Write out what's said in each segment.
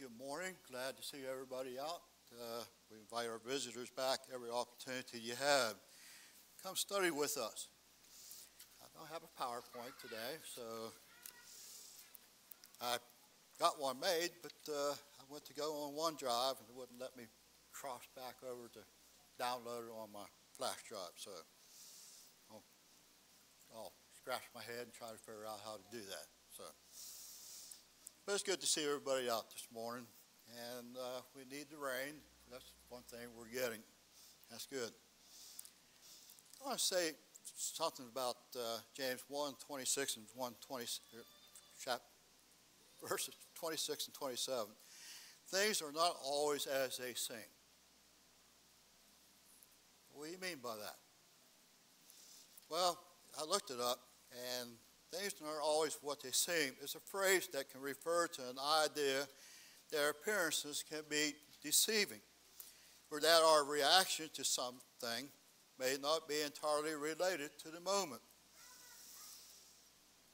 good morning. Glad to see everybody out. Uh, we invite our visitors back every opportunity you have. Come study with us. I don't have a PowerPoint today, so I got one made, but uh, I went to go on OneDrive and it wouldn't let me cross back over to download it on my flash drive. So I'll, I'll scratch my head and try to figure out how to do that. But it's good to see everybody out this morning. And uh, we need the rain. That's one thing we're getting. That's good. I want to say something about uh, James 1 26 and 1 20, chapter, verses 26 and 27. Things are not always as they seem. What do you mean by that? Well, I looked it up, and Things aren't always what they seem. It's a phrase that can refer to an idea that appearances can be deceiving, or that our reaction to something may not be entirely related to the moment.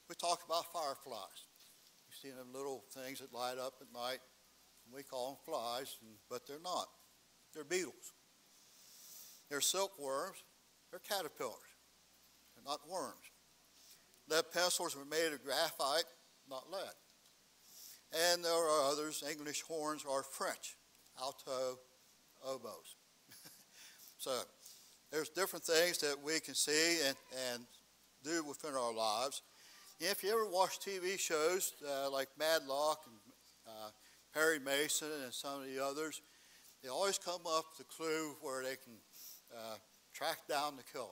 We talk about fireflies. You see them little things that light up at night. We call them flies, but they're not. They're beetles. They're silkworms. They're caterpillars. They're not worms. Lead pencils were made of graphite, not lead. And there are others. English horns are French, alto oboes. so there's different things that we can see and, and do within our lives. If you ever watch TV shows uh, like Matlock and uh, Perry Mason and some of the others, they always come up with a clue where they can uh, track down the killer.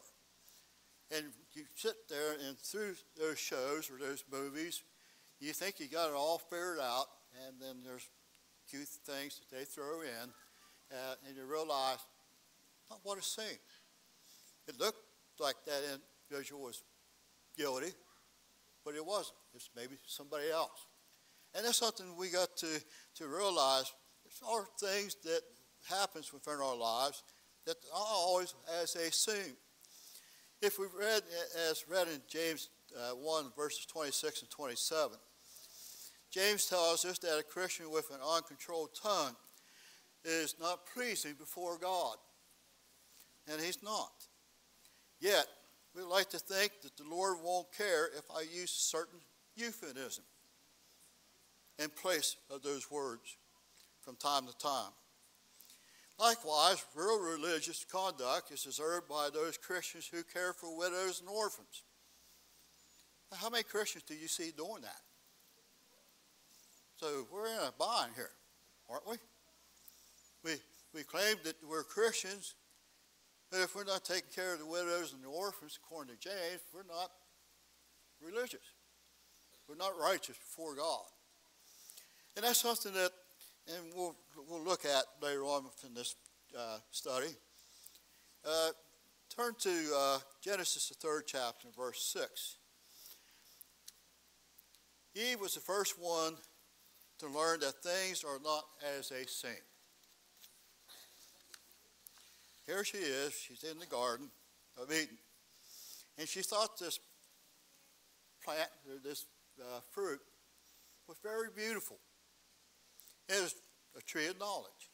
And you sit there and through those shows or those movies, you think you got it all figured out, and then there's cute things that they throw in, uh, and you realize not what it seemed. It looked like that individual was guilty, but it wasn't. It's maybe somebody else. And that's something we got to, to realize. There are things that happens within our lives that are always as they seem. If we read, as read in James uh, 1, verses 26 and 27, James tells us that a Christian with an uncontrolled tongue is not pleasing before God. And he's not. Yet, we like to think that the Lord won't care if I use certain euphemism in place of those words from time to time. Likewise, real religious conduct is observed by those Christians who care for widows and orphans. How many Christians do you see doing that? So we're in a bind here, aren't we? We, we claim that we're Christians, but if we're not taking care of the widows and the orphans, according to James, we're not religious. We're not righteous before God. And that's something that and we'll, we'll look at later on in this uh, study. Uh, turn to uh, Genesis, the third chapter, verse 6. Eve was the first one to learn that things are not as they seem. Here she is, she's in the garden of Eden. And she thought this plant, this uh, fruit, was very beautiful. Is a tree of knowledge.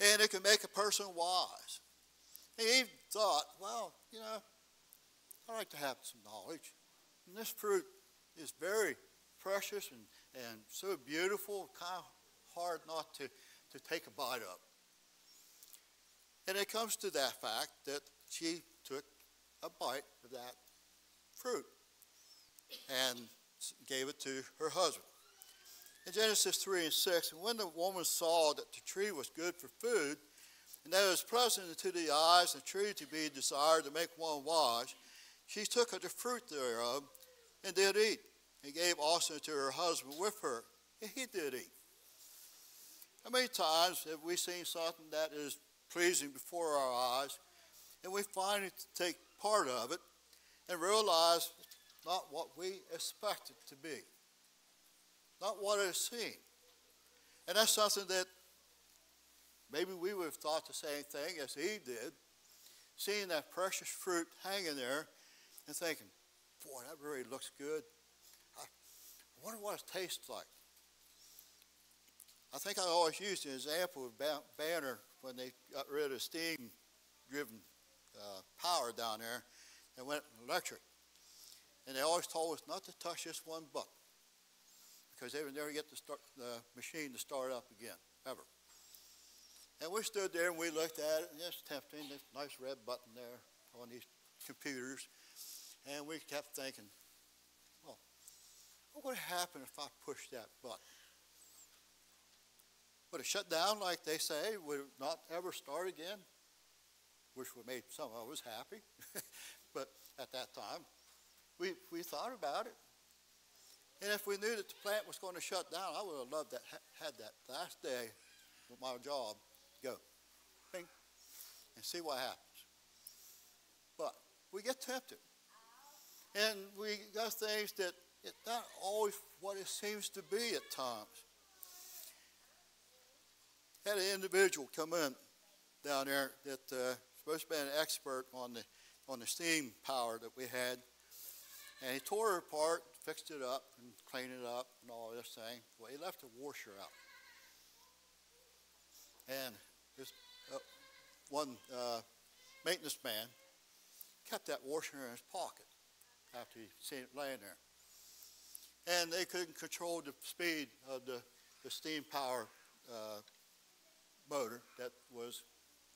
And it can make a person wise. And thought, well, you know, I like to have some knowledge. And this fruit is very precious and, and so beautiful, kind of hard not to, to take a bite of. And it comes to that fact that she took a bite of that fruit and gave it to her husband. In Genesis 3 and 6, and when the woman saw that the tree was good for food, and that it was pleasant to the eyes, and a tree to be desired to make one wise, she took of the fruit thereof and did eat, and gave also to her husband with her, and he did eat. How many times have we seen something that is pleasing before our eyes, and we finally take part of it and realize it's not what we expect it to be? Not what is seen. And that's something that maybe we would have thought the same thing as he did, seeing that precious fruit hanging there and thinking, boy, that really looks good. I wonder what it tastes like. I think I always used an example of Banner when they got rid of steam driven uh, power down there and went electric. And they always told us not to touch this one button because they would never get the, start, the machine to start up again, ever. And we stood there and we looked at it, and it's tempting, this nice red button there on these computers. And we kept thinking, well, what would happen if I pushed that button? Would it shut down like they say? Would it not ever start again? Which would make some of us happy. but at that time, we, we thought about it. And if we knew that the plant was going to shut down, I would have loved that, had that last day of my job go, bing, and see what happens. But we get tempted. And we got things that it's not always what it seems to be at times had an individual come in down there that uh, supposed to be an expert on the on the steam power that we had, and he tore it apart, fixed it up, and cleaned it up, and all this thing. Well, he left a washer out, and this uh, one uh, maintenance man kept that washer in his pocket after he seen it laying there, and they couldn't control the speed of the the steam power uh, motor that was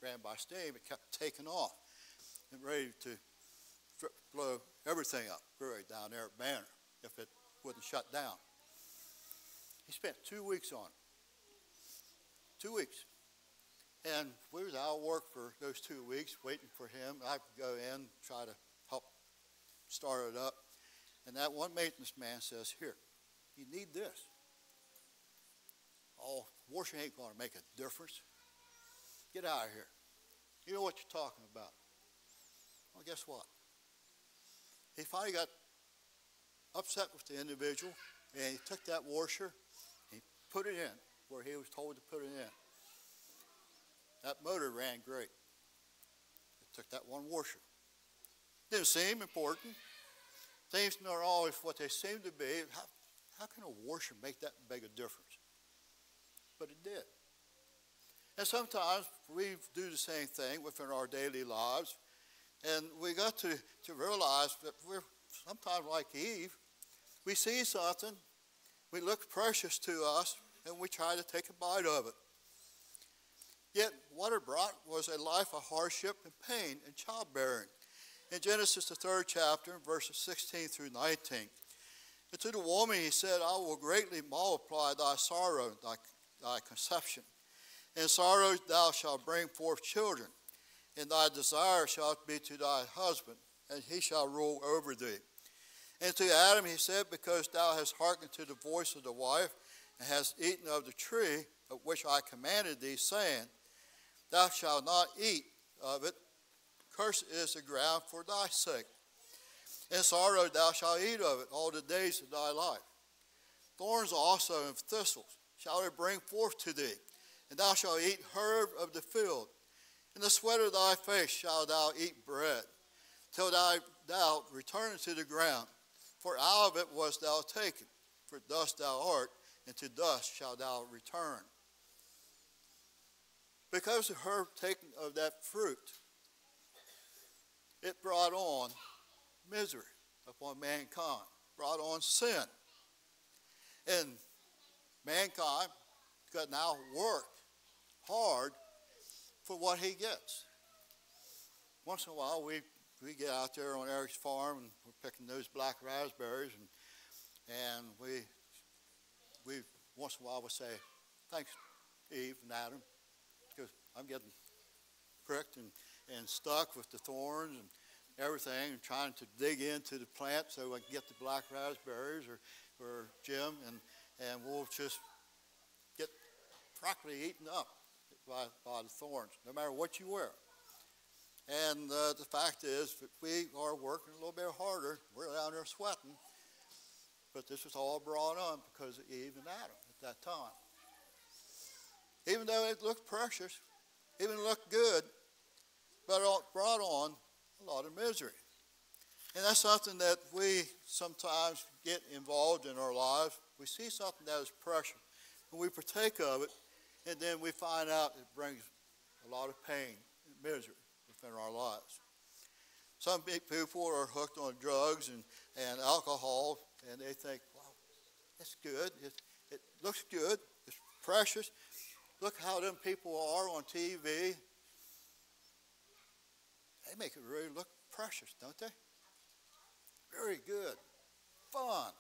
ran by steam, it kept taking off and ready to blow everything up really down there at Banner if it wouldn't shut down. He spent two weeks on it. Two weeks. And we was out of work for those two weeks waiting for him. I'd go in, try to help start it up. And that one maintenance man says, Here, you need this. Oh, washing ain't going to make a difference. Get out of here. You know what you're talking about. Well, guess what? He finally got upset with the individual, and he took that washer, he put it in where he was told to put it in. That motor ran great. It took that one washer. Didn't seem important. Things are always what they seem to be. How, how can a washer make that big a difference? but it did. And sometimes we do the same thing within our daily lives. And we got to, to realize that we're sometimes like Eve. We see something, we look precious to us, and we try to take a bite of it. Yet, what it brought was a life of hardship and pain and childbearing. In Genesis, the third chapter, verses 16 through 19. And to the woman he said, I will greatly multiply thy sorrow, thy thy conception. In sorrow thou shalt bring forth children, and thy desire shall be to thy husband, and he shall rule over thee. And to Adam he said, Because thou hast hearkened to the voice of the wife, and hast eaten of the tree of which I commanded thee, saying, Thou shalt not eat of it, cursed is the ground for thy sake. In sorrow thou shalt eat of it all the days of thy life. Thorns also and thistles shall it bring forth to thee, and thou shalt eat herb of the field. In the sweat of thy face shalt thou eat bread, till thou, thou return to the ground. For out of it wast thou taken, for dust thou art, and to dust shalt thou return. Because of her taking of that fruit, it brought on misery upon mankind, brought on sin. And mankind got now work hard for what he gets. Once in a while, we, we get out there on Eric's farm and we're picking those black raspberries, and, and we, we once in a while we say, thanks, Eve and Adam, because I'm getting pricked and, and stuck with the thorns and everything and trying to dig into the plant so I can get the black raspberries or, or Jim and and we'll just get practically eaten up by, by the thorns, no matter what you wear. And uh, the fact is, we are working a little bit harder. We're down there sweating. But this was all brought on because of Eve and Adam at that time. Even though it looked precious, even looked good, but it brought on a lot of misery. And that's something that we sometimes get involved in our lives we see something that is precious, and we partake of it, and then we find out it brings a lot of pain and misery within our lives. Some people are hooked on drugs and, and alcohol, and they think, well, it's good. It, it looks good. It's precious. Look how them people are on TV. They make it really look precious, don't they? Very good. Fun.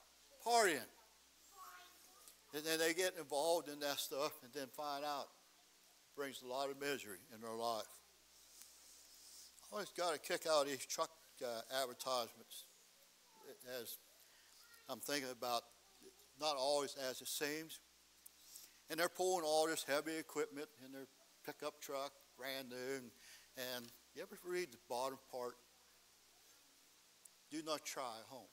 Partying. And then they get involved in that stuff and then find out brings a lot of misery in their life. Always got a kick out these truck uh, advertisements as I'm thinking about not always as it seems. And they're pulling all this heavy equipment in their pickup truck, brand new. And, and you ever read the bottom part? Do not try home.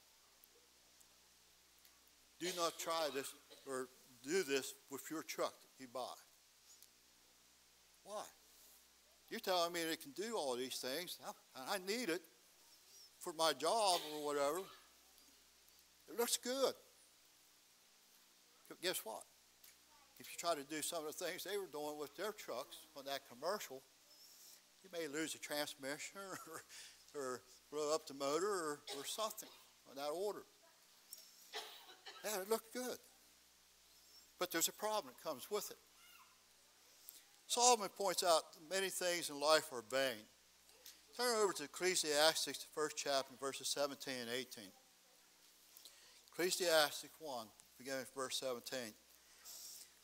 Do not try this or do this with your truck that you buy. Why? You're telling me it can do all these things. I need it for my job or whatever. It looks good. But guess what? If you try to do some of the things they were doing with their trucks on that commercial, you may lose a transmission or, or blow up the motor or, or something on that order. Yeah, it looked good. But there's a problem that comes with it. Solomon points out many things in life are vain. Turn over to Ecclesiastes, the first chapter, verses 17 and 18. Ecclesiastes 1, beginning with verse 17.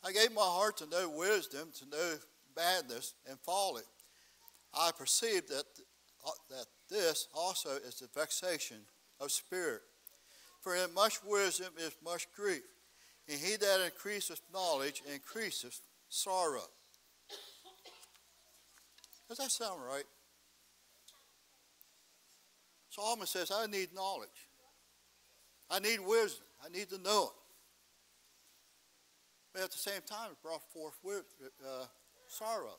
I gave my heart to know wisdom, to know madness and folly. I perceived that, that this also is the vexation of spirit. For in much wisdom is much grief, and he that increaseth knowledge increaseth sorrow. Does that sound right? Solomon says, I need knowledge. I need wisdom. I need to know it. But at the same time, it brought forth uh, sorrow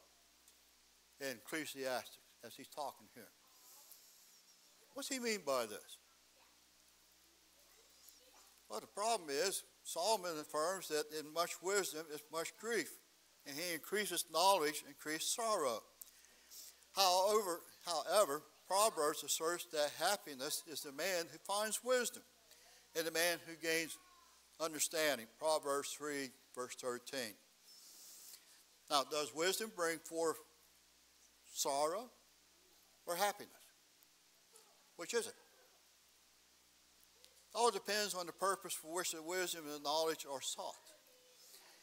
in Ecclesiastes as he's talking here. What's he mean by this? Well, the problem is Solomon affirms that in much wisdom is much grief, and he increases knowledge, increases sorrow. However, however, Proverbs asserts that happiness is the man who finds wisdom and the man who gains understanding. Proverbs 3, verse 13. Now, does wisdom bring forth sorrow or happiness? Which is it? All depends on the purpose for which the wisdom and the knowledge are sought.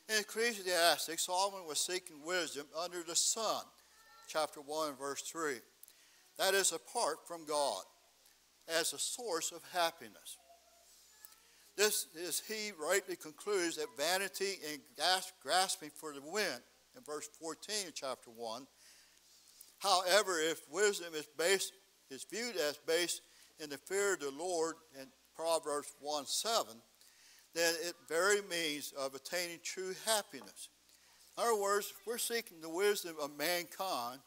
In Ecclesiastes, Solomon was seeking wisdom under the sun, chapter 1, verse 3. That is apart from God as a source of happiness. This is, he rightly concludes that vanity and grasping for the wind in verse 14 of chapter 1. However, if wisdom is based is viewed as based in the fear of the Lord in Proverbs 1 7, then it very means of attaining true happiness. In other words, we're seeking the wisdom of mankind,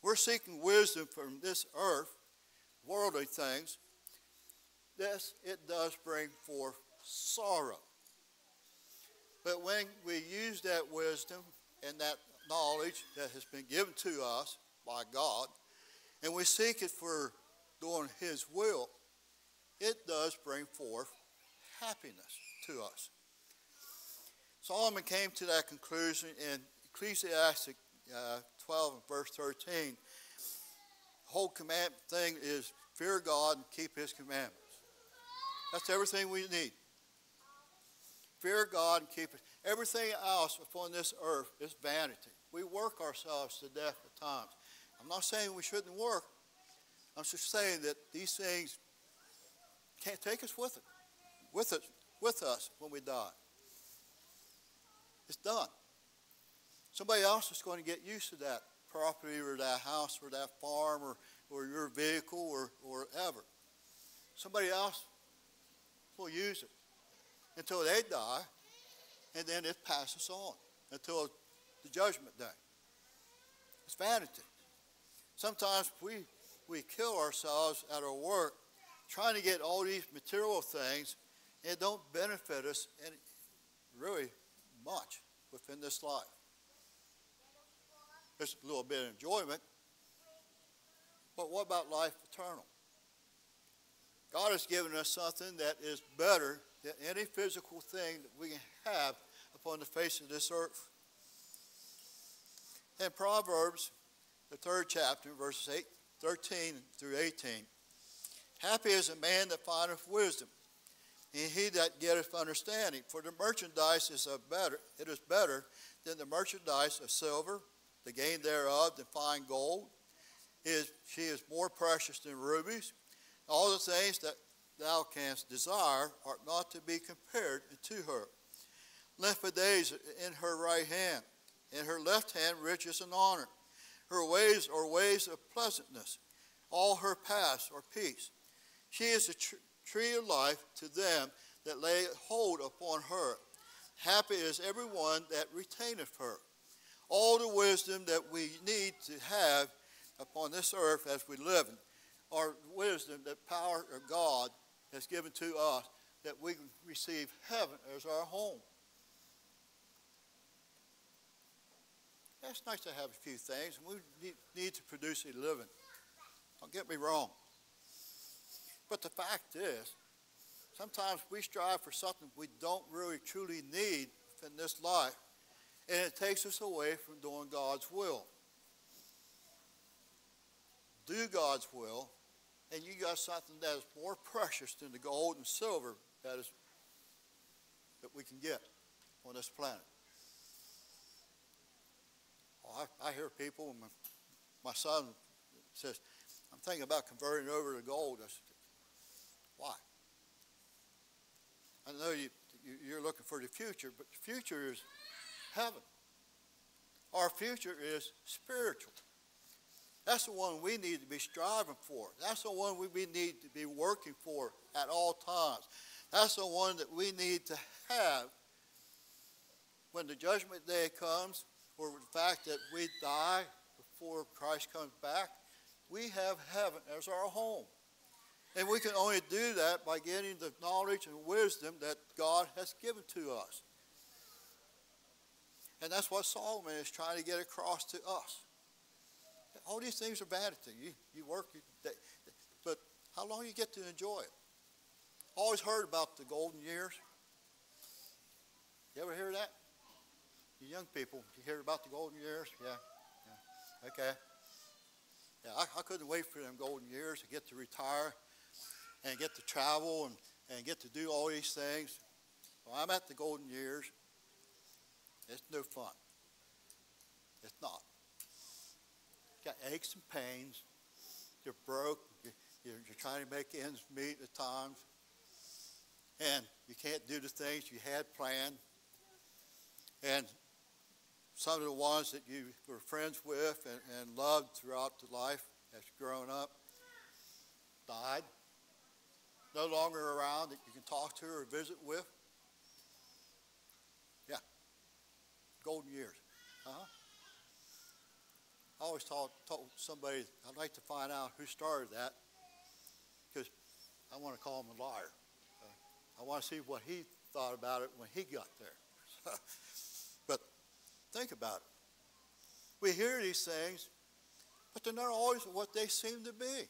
we're seeking wisdom from this earth, worldly things, this it does bring forth sorrow. But when we use that wisdom and that knowledge that has been given to us by God, and we seek it for doing His will, it does bring forth happiness to us. Solomon came to that conclusion in Ecclesiastic uh, 12 and verse 13. The whole command thing is fear God and keep His commandments. That's everything we need. Fear God and keep it. Everything else upon this earth is vanity. We work ourselves to death at times. I'm not saying we shouldn't work. I'm just saying that these things can't take us with it, with it, with us when we die. It's done. Somebody else is going to get used to that property or that house or that farm or, or your vehicle or, or ever. Somebody else will use it until they die, and then it passes on until the judgment day. It's vanity. Sometimes we, we kill ourselves at our work trying to get all these material things and don't benefit us any, really much within this life. There's a little bit of enjoyment, but what about life eternal? God has given us something that is better than any physical thing that we can have upon the face of this earth. In Proverbs, the third chapter, verses 8, 13 through 18, happy is a man that findeth wisdom, and he that getteth understanding. For the merchandise is better, it is better than the merchandise of silver, the gain thereof than fine gold. Is, she is more precious than rubies. All the things that thou canst desire are not to be compared to her. Days in her right hand, in her left hand riches and honor. Her ways are ways of pleasantness. All her paths are peace. She is a tr- tree of life to them that lay hold upon her. Happy is everyone that retaineth her. All the wisdom that we need to have upon this earth as we live our wisdom that power of God has given to us that we receive heaven as our home. It's nice to have a few things, we need to produce a living. Don't get me wrong. But the fact is, sometimes we strive for something we don't really truly need in this life, and it takes us away from doing God's will. Do God's will, and you got something that is more precious than the gold and silver that is that we can get on this planet. Oh, I, I, hear people, my, my, son says, I'm thinking about converting over to gold. I said, why? I know you, you, are looking for the future, but the future is heaven. Our future is spiritual. That's the one we need to be striving for. That's the one we need to be working for at all times. That's the one that we need to have when the judgment day comes, or the fact that we die before Christ comes back. We have heaven as our home. And we can only do that by getting the knowledge and wisdom that God has given to us. And that's what Solomon is trying to get across to us. All these things are vanity. You, you work, you, they, but how long you get to enjoy it? Always heard about the golden years. You ever hear that? You young people, you hear about the golden years? Yeah. yeah. Okay. Yeah, I, I couldn't wait for them golden years to get to retire and get to travel and, and get to do all these things. Well, I'm at the golden years. It's no fun. It's not got aches and pains. You're broke. You're, you're trying to make ends meet at times. And you can't do the things you had planned. And some of the ones that you were friends with and, and loved throughout the life as you grown up died. No longer around that you can talk to or visit with. Yeah. Golden years. Uh-huh. I always told, told somebody I'd like to find out who started that because I want to call him a liar. Uh, I want to see what he thought about it when he got there. but think about it. We hear these things, but they're not always what they seem to be.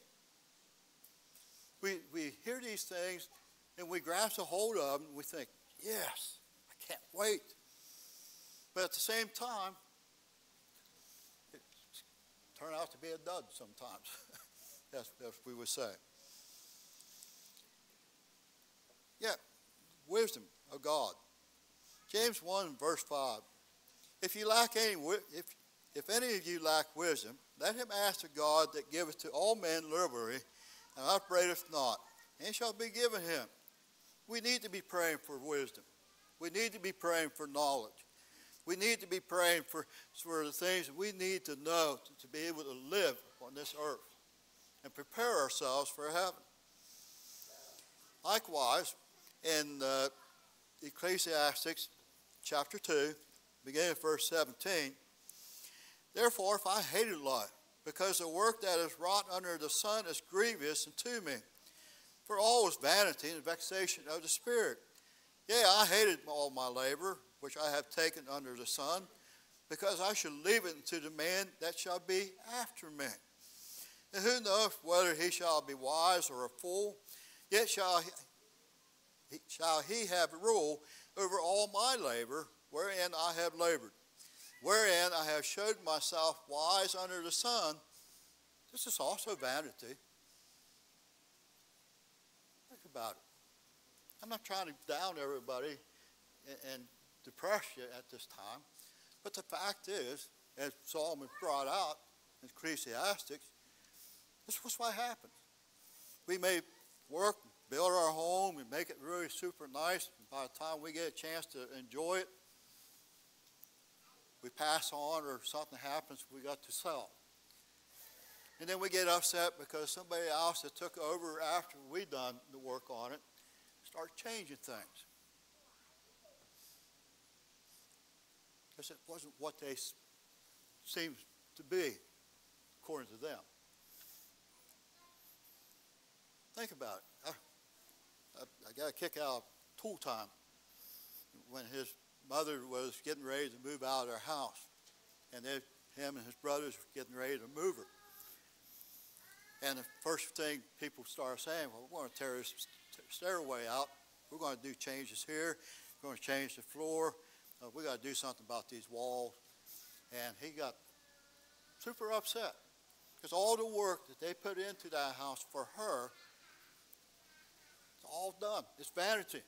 We, we hear these things and we grasp a hold of them and we think, yes, I can't wait. But at the same time, it turn out to be a dud sometimes, as, as we would say. Yeah, wisdom of God. James 1, verse 5. If you lack any, if, if any of you lack wisdom, let him ask of God that giveth to all men liberally and upbraideth not, and shall be given him. We need to be praying for wisdom. We need to be praying for knowledge. We need to be praying for, for the things that we need to know to, to be able to live on this earth and prepare ourselves for heaven. Likewise, in uh, Ecclesiastes chapter 2, beginning at verse 17, Therefore, if I hated life, because the work that is wrought under the sun is grievous unto me, for all is vanity and vexation of the spirit. Yea, I hated all my labor which I have taken under the sun, because I shall leave it unto the man that shall be after me. And who knoweth whether he shall be wise or a fool? Yet shall he, shall he have rule over all my labor, wherein I have labored, wherein I have showed myself wise under the sun. This is also vanity. Think about it. I'm not trying to down everybody and, and depress you at this time, but the fact is, as Solomon brought out in Ecclesiastics, this was what happens. We may work, build our home, and make it really super nice. And by the time we get a chance to enjoy it, we pass on or something happens, we got to sell. And then we get upset because somebody else that took over after we done the work on it start changing things. Because it wasn't what they seemed to be, according to them. Think about it. I, I, I got a kick out of tool time when his mother was getting ready to move out of her house. And him and his brothers were getting ready to move her. And the first thing people started saying, well, we're going to tear this stairway out. We're going to do changes here. We're going to change the floor. Uh, we got to do something about these walls. And he got super upset because all the work that they put into that house for her it's all done. It's vanity.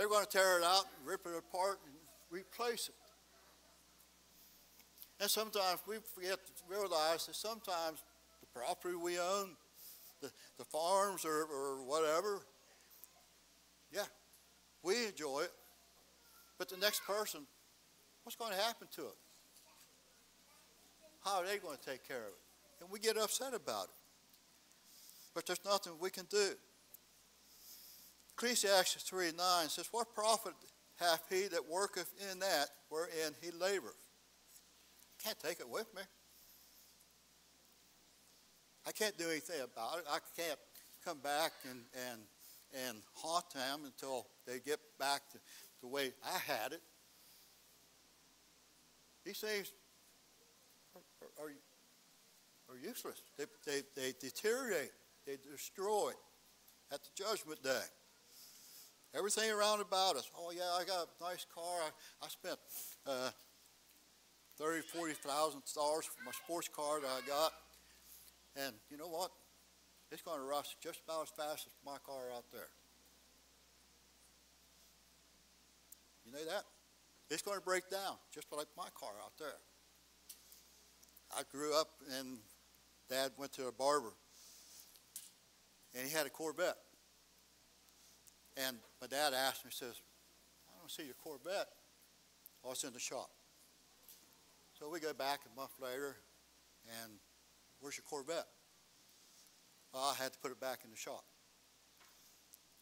They're going to tear it out, rip it apart, and replace it. And sometimes we forget to realize that sometimes the property we own, the, the farms or, or whatever, yeah, we enjoy it. But the next person, what's going to happen to it? How are they going to take care of it? And we get upset about it. But there's nothing we can do. Ecclesiastes 3 9 says, What profit hath he that worketh in that wherein he laboreth? Can't take it with me. I can't do anything about it. I can't come back and, and, and haunt them until they get back to the way I had it. These things are, are, are useless. They, they, they deteriorate, they destroy at the judgment day. Everything around about us. Oh, yeah, I got a nice car. I, I spent uh, thirty, forty thousand dollars for my sports car that I got, and you know what? It's going to rust just about as fast as my car out there. You know that? It's going to break down just like my car out there. I grew up and Dad went to a barber, and he had a Corvette. And my dad asked me, he says, I don't see your Corvette. Oh, it's in the shop. So we go back a month later, and where's your Corvette? Well, I had to put it back in the shop.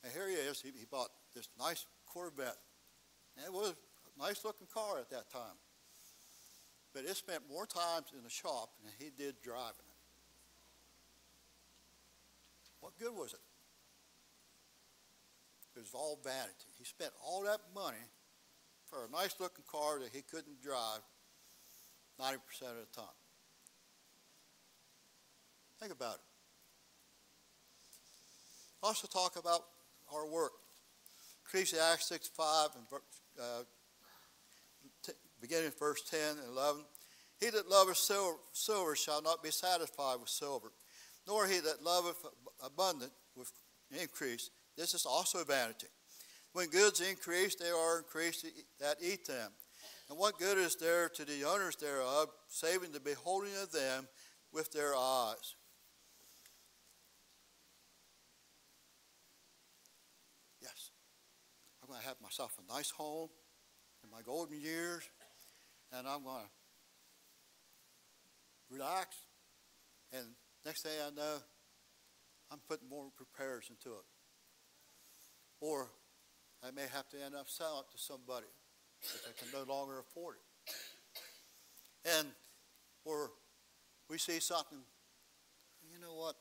And here he is. He, he bought this nice Corvette. And it was a nice looking car at that time. But it spent more times in the shop than he did driving it. What good was it? It was all vanity. He spent all that money for a nice looking car that he couldn't drive 90% of the time. Think about it. Also talk about our work. Ecclesiastes 6, 5 and uh, beginning verse 10 and 11. He that loveth silver, silver shall not be satisfied with silver, nor he that loveth abundant with increase this is also vanity. When goods increase, they are increased that eat them. And what good is there to the owners thereof, saving the beholding of them with their eyes? Yes, I'm going to have myself a nice home in my golden years, and I'm going to relax. And next thing I know, I'm putting more repairs into it. Or I may have to end up selling it to somebody because I can no longer afford it. And, or we see something, you know what?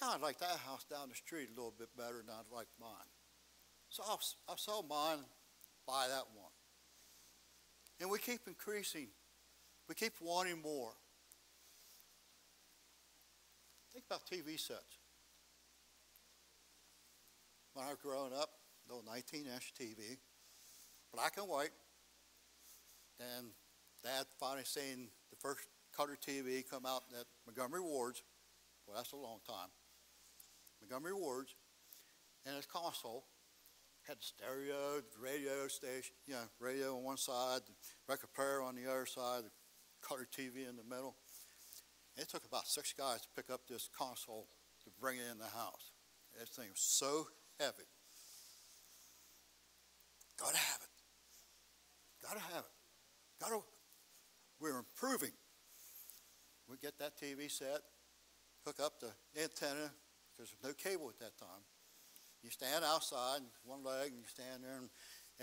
God, I like that house down the street a little bit better than I'd like mine. So I'll, I'll sell mine buy that one. And we keep increasing. We keep wanting more. Think about TV sets. When I was growing up, little 19 inch TV, black and white, and Dad finally seen the first color TV come out at Montgomery Ward's. Well, that's a long time. Montgomery Ward's, and its console had the stereo, the radio station, you know, radio on one side, the record player on the other side, the color TV in the middle. It took about six guys to pick up this console to bring it in the house. This thing was so heavy. Gotta have it. Gotta have it. Gotta. We're improving. We get that TV set, hook up the antenna, because there's no cable at that time. You stand outside, one leg, and you stand there and,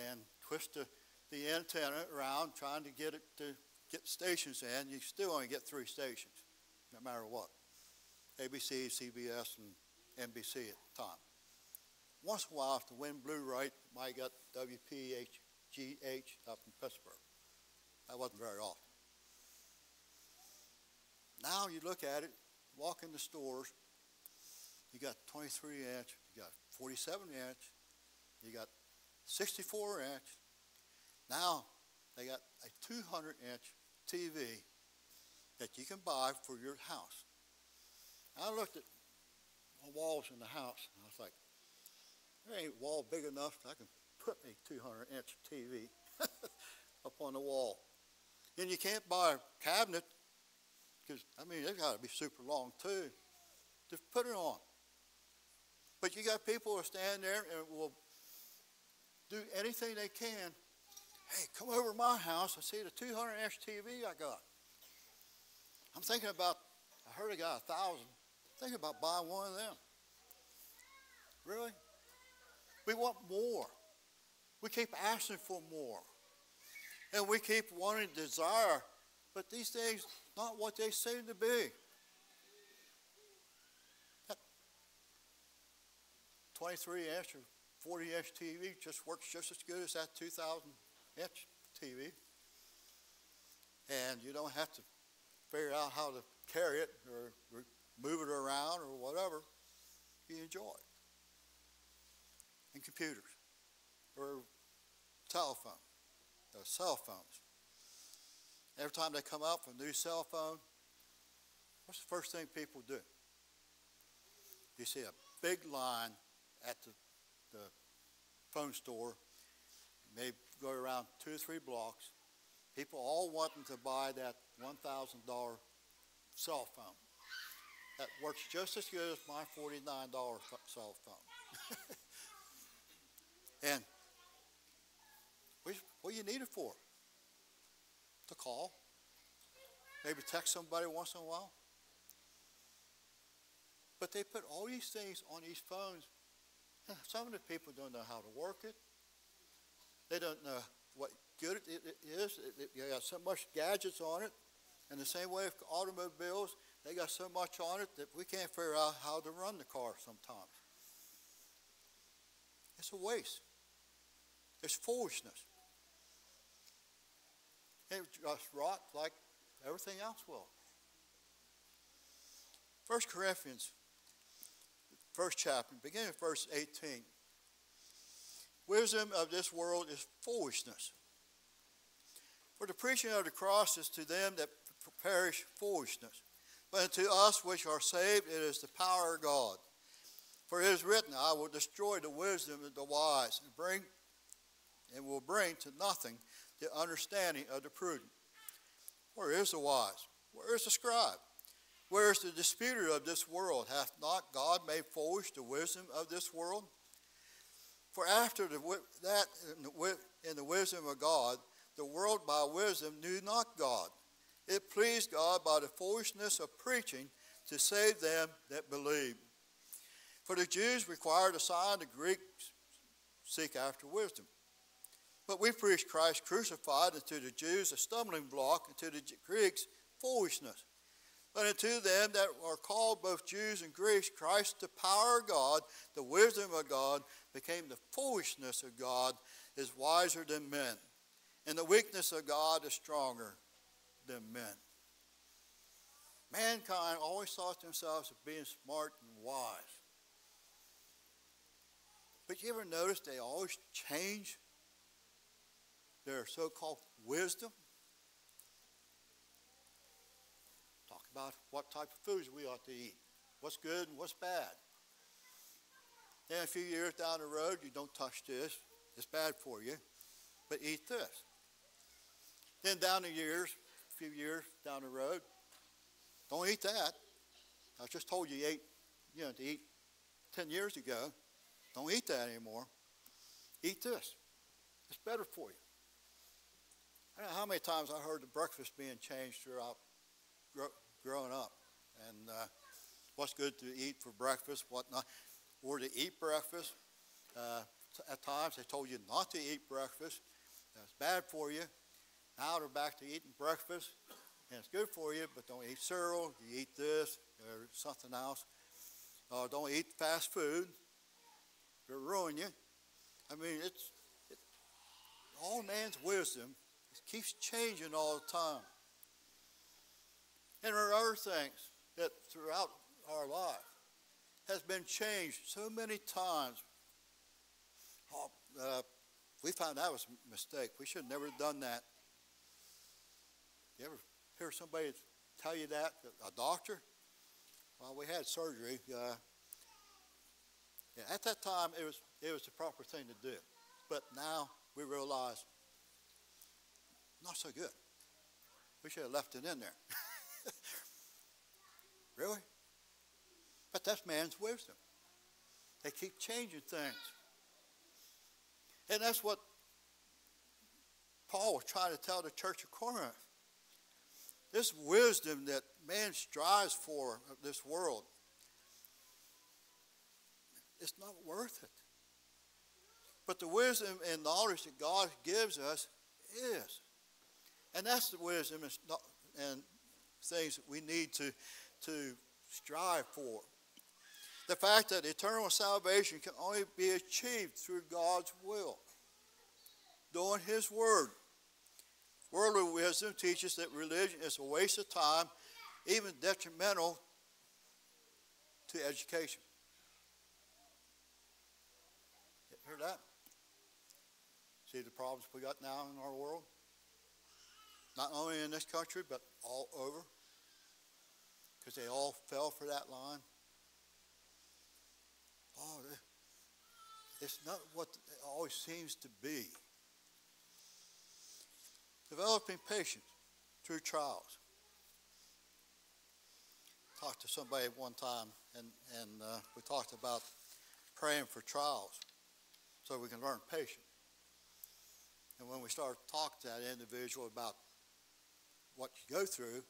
and twist the, the antenna around, trying to get it to get stations in. You still only get three stations, no matter what. ABC, CBS, and NBC at the time. Once in a while, if the wind blew right, might got WPHGH up in Pittsburgh. That wasn't very often. Now you look at it, walk in the stores, you got 23 inch, you got 47 inch, you got 64 inch. Now they got a 200 inch TV that you can buy for your house. I looked at the walls in the house and I was like, there ain't wall big enough I can put a 200 inch TV up on the wall. And you can't buy a cabinet because, I mean, they've got to be super long too. Just put it on. But you got people who stand there and will do anything they can. Hey, come over to my house and see the 200 inch TV I got. I'm thinking about, I heard a guy a thousand. Thinking about buying one of them. Really? We want more. We keep asking for more. And we keep wanting desire. But these things, not what they seem to be. 23 inch or 40 inch TV just works just as good as that 2,000 inch TV. And you don't have to figure out how to carry it or move it around or whatever. You enjoy it. And computers or telephone, uh, cell phones. Every time they come out with a new cell phone, what's the first thing people do? You see a big line at the, the phone store, maybe go around two or three blocks. People all wanting to buy that $1,000 cell phone. That works just as good as my $49 cell phone. and what do you need it for? To call? Maybe text somebody once in a while? But they put all these things on these phones eh, some of the people don't know how to work it. They don't know what good it is. It, got so much gadgets on it. And the same way with automobiles, they got so much on it that we can't figure out how to run the car sometimes. It's a waste. It's foolishness. It just rot like everything else will. 1 Corinthians first chapter, beginning of verse 18. Wisdom of this world is foolishness. For the preaching of the cross is to them that perish foolishness. But unto us which are saved, it is the power of God. For it is written, I will destroy the wisdom of the wise and bring and will bring to nothing the understanding of the prudent. Where is the wise? Where is the scribe? Where is the disputer of this world hath not God made foolish the wisdom of this world? For after the, that, in the, wisdom of God, the world by wisdom knew not God. It pleased God by the foolishness of preaching to save them that believe. For the Jews required a sign, the Greeks seek after wisdom. But we preach Christ crucified, and to the Jews a stumbling block, and to the Greeks foolishness. But unto them that are called both Jews and Greeks, Christ, the power of God, the wisdom of God, became the foolishness of God, is wiser than men, and the weakness of God is stronger than men. Mankind always thought themselves as being smart and wise. But you ever notice they always change their so called wisdom? Talk about what type of foods we ought to eat, what's good and what's bad. Then a few years down the road, you don't touch this, it's bad for you, but eat this. Then down the years, a few years down the road, don't eat that. I just told you, you ate, you know, to eat 10 years ago. Don't eat that anymore. Eat this. It's better for you. How many times I heard the breakfast being changed throughout growing up. And uh, what's good to eat for breakfast, what not, or to eat breakfast. Uh, at times they told you not to eat breakfast. That's bad for you. Now they're back to eating breakfast, and it's good for you, but don't eat cereal. You eat this or something else. Or don't eat fast food. It'll ruin you. I mean, it's it, all man's wisdom keeps changing all the time. And there are other things that throughout our life has been changed so many times. Oh, uh, we found that was a mistake. We should have never done that. You ever hear somebody tell you that? A doctor? Well, we had surgery. Uh, yeah, at that time, it was, it was the proper thing to do. But now we realize, not so good. We should have left it in there. really? But that's man's wisdom. They keep changing things. And that's what Paul was trying to tell the church of Corinth. This wisdom that man strives for of this world, it's not worth it. But the wisdom and knowledge that God gives us is. And that's the wisdom and things that we need to, to strive for. The fact that eternal salvation can only be achieved through God's will, doing His Word. Worldly wisdom teaches that religion is a waste of time, even detrimental to education. Hear that? See the problems we got now in our world? Not only in this country, but all over. Because they all fell for that line. Oh, it's not what it always seems to be. Developing patience through trials. Talked to somebody one time, and, and uh, we talked about praying for trials so we can learn patience. And when we started talking to that individual about what you go through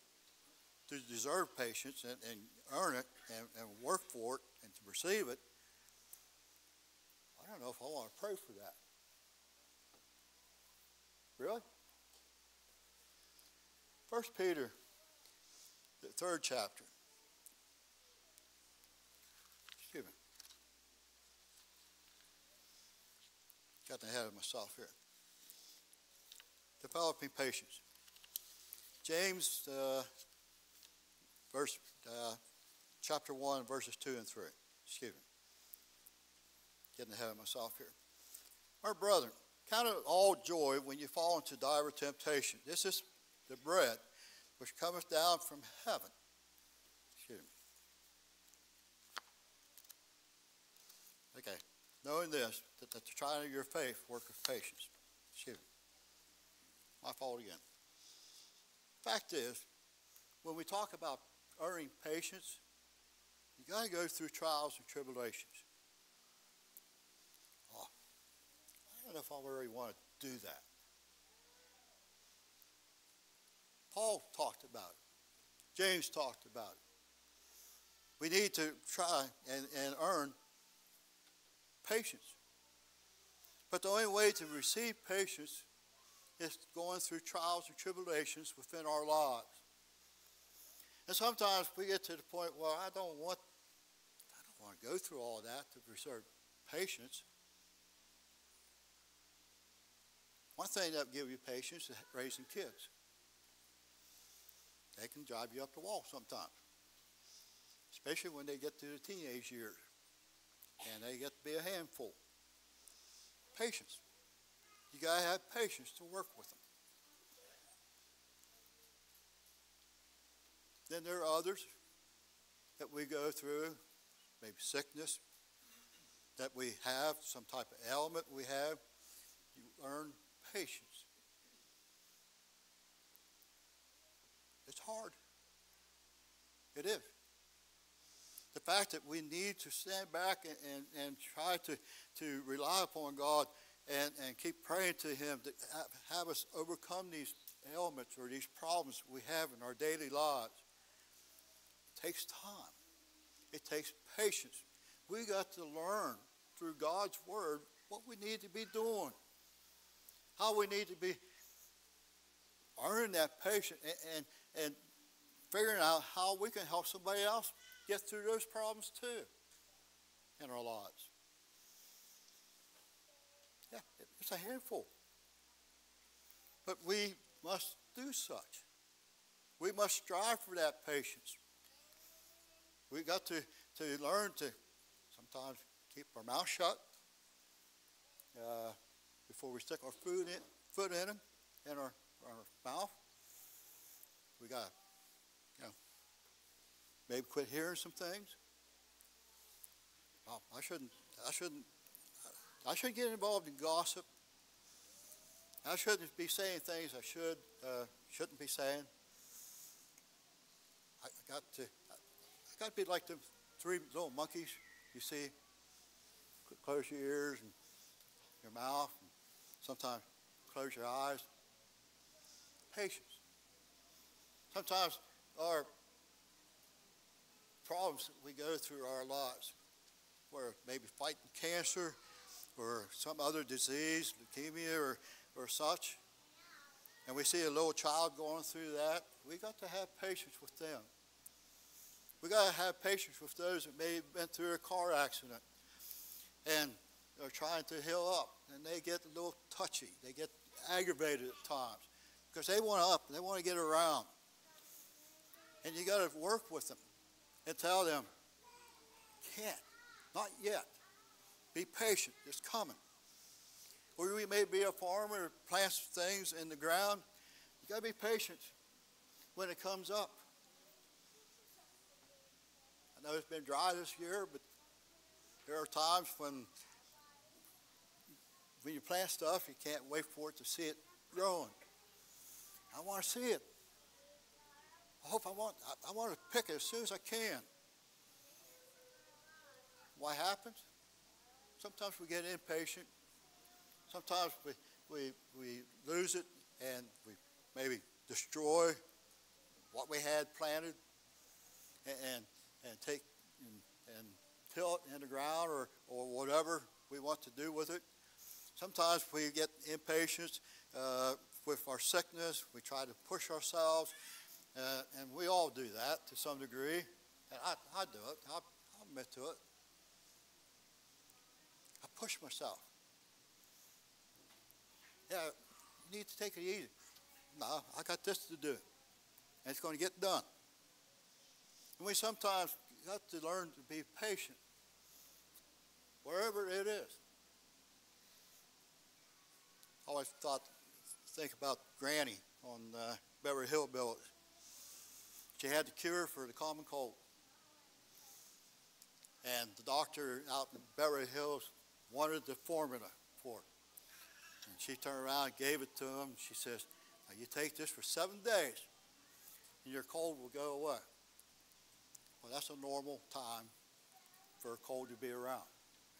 to deserve patience and, and earn it and, and work for it and to receive it, I don't know if I want to pray for that. Really? First Peter, the third chapter. Excuse me. Got ahead of myself here. Developing patience. James, uh, verse, uh, chapter 1, verses 2 and 3. Excuse me getting ahead of myself here. Our brethren, count it all joy when you fall into dire temptation. This is the bread which cometh down from heaven. Excuse me. Okay. Knowing this, that the trying of your faith worketh patience. Excuse me. My fault again. Fact is, when we talk about earning patience, you got to go through trials and tribulations. Ah, I don't know if I really want to do that. Paul talked about it. James talked about it. We need to try and, and earn patience. But the only way to receive patience is going through trials and tribulations within our lives. And sometimes we get to the point where I don't want I don't want to go through all that to preserve patience. One thing that will give you patience is raising kids. They can drive you up the wall sometimes, especially when they get to the teenage years and they get to be a handful. Patience. You got to have patience to work with them. Then there are others that we go through, maybe sickness that we have, some type of ailment we have. You learn patience. It's hard. It is. The fact that we need to stand back and, and, and try to, to rely upon God and, and keep praying to Him to have, us overcome these ailments or these problems we have in our daily lives. It takes time. It takes patience. We got to learn through God's Word what we need to be doing, how we need to be earning that patience and, and, and figuring out how we can help somebody else get through those problems too in our lives. Yeah, it's a handful. But we must do such. We must strive for that patience. We've got to, to learn to sometimes keep our mouth shut uh, before we stick our food in, foot in them, in our, our mouth. We got to, you know, maybe quit hearing some things. Oh, I shouldn't, I shouldn't, I shouldn't get involved in gossip. I shouldn't be saying things I should, uh, shouldn't be saying. I, got to, I got to be like the three little monkeys you see close your ears and your mouth, and sometimes close your eyes. Patience. Sometimes our problems that we go through our lives, where maybe fighting cancer or some other disease, leukemia or, or such, and we see a little child going through that, we got to have patience with them. We got to have patience with those that may have been through a car accident and are trying to heal up, and they get a little touchy. They get aggravated at times because they want up, they want to get around. And you got to work with them and tell them, can't, not yet. Be patient, it's coming. Or we may be a farmer, plants things in the ground. You got to be patient when it comes up. I know it's been dry this year, but there are times when when you plant stuff, you can't wait for it to see it growing. I want to see it. I hope I want I, I want to pick it as soon as I can. What happens? Sometimes we get impatient. Sometimes we, we, we lose it and we maybe destroy what we had planted and, and, and take and, and till it in the ground or, or whatever we want to do with it. Sometimes we get impatient uh, with our sickness. We try to push ourselves, uh, and we all do that to some degree. And I, I do it. I, I'll admit to it. Push myself. Yeah, need to take it easy. No, I got this to do, and it's going to get done. And we sometimes got to learn to be patient, wherever it is. I always thought, think about Granny on uh, Beverly Hillbillies. She had the cure for the common cold. And the doctor out in Beverly Hills wanted the formula for. And she turned around and gave it to him. She says, now you take this for seven days and your cold will go away. Well, that's a normal time for a cold to be around,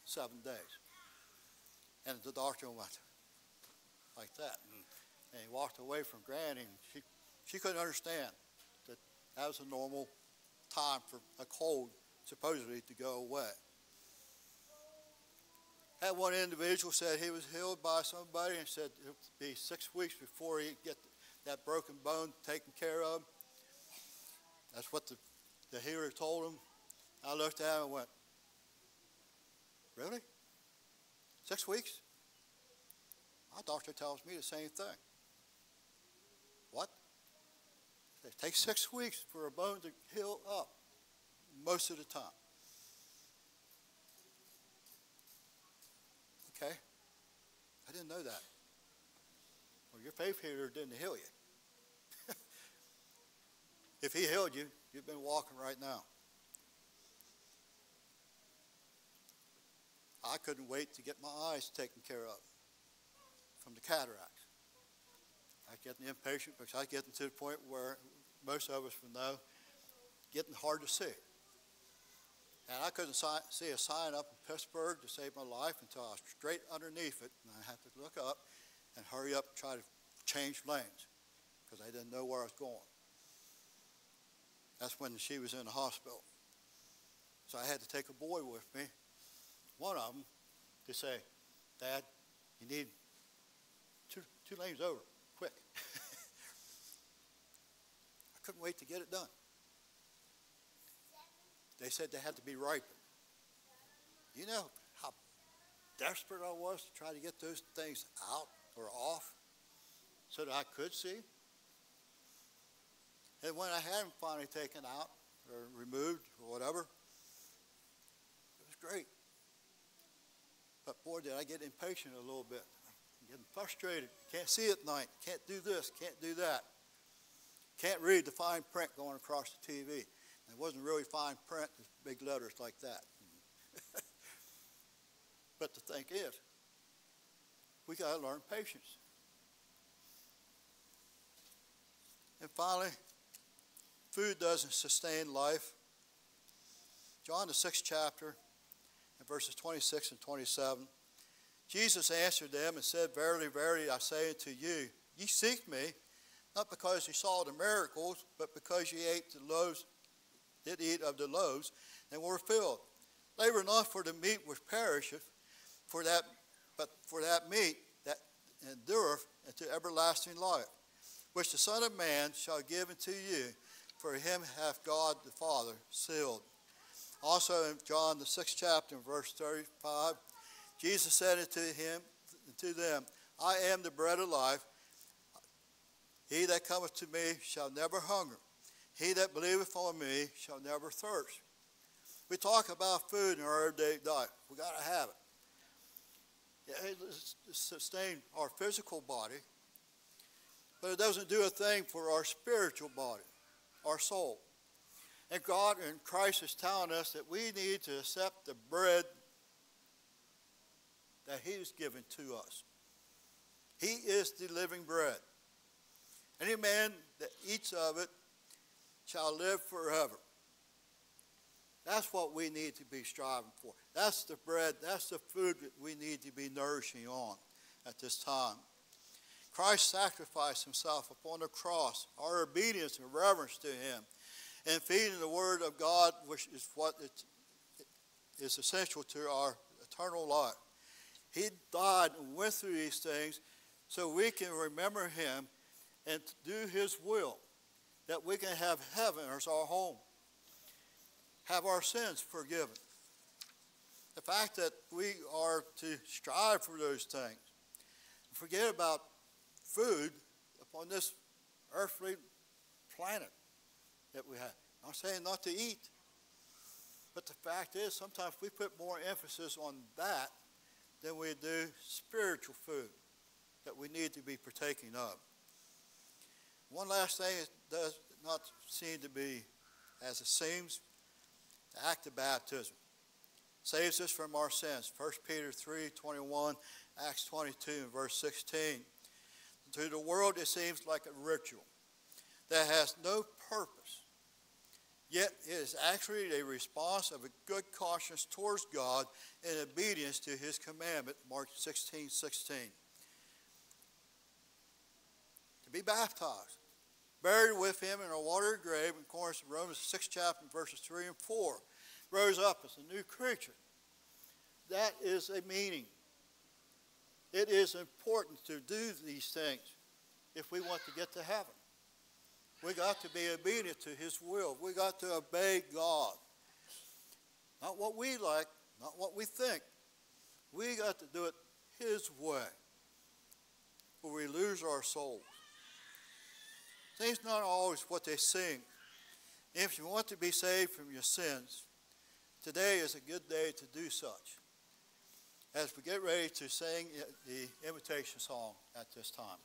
seven days. And the doctor went like that. And, and he walked away from Granny, and she, she couldn't understand that that was a normal time for a cold supposedly to go away. Had one individual said he was healed by somebody and said it would be six weeks before he get that broken bone taken care of. That's what the the healer told him. I looked at him and went, Really? Six weeks? My doctor tells me the same thing. What? It takes six weeks for a bone to heal up most of the time. Okay? I didn't know that. Well, your faith healer didn't heal you. if he healed you, you've been walking right now. I couldn't wait to get my eyes taken care of from the cataracts. I was getting impatient because I was getting to the point where most of us would know getting hard to see. And I couldn't see a sign up in Pittsburgh to save my life until I was straight underneath it, and I had to look up and hurry up and try to change lanes because I didn't know where I was going. That's when she was in the hospital. So I had to take a boy with me, one of them, to say, Dad, you need two, two lanes over, quick. I couldn't wait to get it done. They said they had to be ripened. You know how desperate I was to try to get those things out or off so that I could see? And when I had them finally taken out or removed or whatever, it was great. But boy, did I get impatient a little bit. I'm getting frustrated. Can't see at night. Can't do this. Can't do that. Can't read the fine print going across the TV. It wasn't really fine print, big letters like that. but the thing is, we got to learn patience. And finally, food doesn't sustain life. John, the sixth chapter, and verses 26 and 27. Jesus answered them and said, Verily, verily, I say unto you, ye seek me, not because ye saw the miracles, but because ye ate the loaves did eat of the loaves and were filled. Labor not for the meat which perisheth, for that, but for that meat that endureth unto everlasting life, which the Son of Man shall give unto you. For him hath God the Father sealed. Also in John the sixth chapter, verse thirty-five, Jesus said unto him, to them, I am the bread of life. He that cometh to me shall never hunger. He that believeth on me shall never thirst. We talk about food in our everyday diet. We got to have it. It sustains our physical body, but it doesn't do a thing for our spiritual body, our soul. And God and Christ is telling us that we need to accept the bread that He's given to us. He is the living bread. Any man that eats of it shall live forever. That's what we need to be striving for. That's the bread, that's the food that we need to be nourishing on at this time. Christ sacrificed himself upon the cross, our obedience and reverence to him, and feeding the word of God, which is what is essential to our eternal life. He died and went through these things so we can remember him and do his will that we can have heaven as our home, have our sins forgiven. The fact that we are to strive for those things. Forget about food upon this earthly planet that we have. I'm saying not to eat. But the fact is, sometimes we put more emphasis on that than we do spiritual food that we need to be partaking of. One last thing does not seem to be as it seems the act of baptism saves us from our sins. 1 peter 3 21 acts 22 and verse 16 to the world it seems like a ritual that has no purpose yet it is actually a response of a good conscience towards god in obedience to his commandment mark 16 16 to be baptized buried with him in a watered grave, in accordance Romans 6 chapter, verses 3 and 4, rose up as a new creature. That is a meaning. It is important to do these things if we want to get to heaven. We got to be obedient to his will. We got to obey God. Not what we like, not what we think. We got to do it his way. Or we lose our souls. Things not always what they sing. If you want to be saved from your sins, today is a good day to do such. As we get ready to sing the invitation song at this time.